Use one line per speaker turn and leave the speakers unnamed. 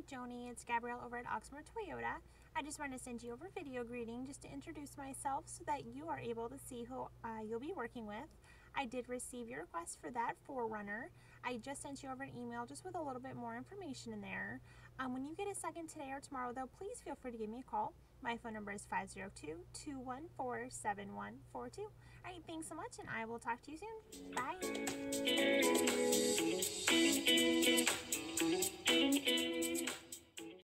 Hey Johnnie, it's Gabrielle over at Oxmoor Toyota. I just wanted to send you over a video greeting just to introduce myself so that you are able to see who uh, you'll be working with. I did receive your request for that 4Runner. I just sent you over an email just with a little bit more information in there. Um, when you get a second today or tomorrow though, please feel free to give me a call. My phone number is 502-214-7142. Alright, thanks so much and I will talk to you soon. Bye!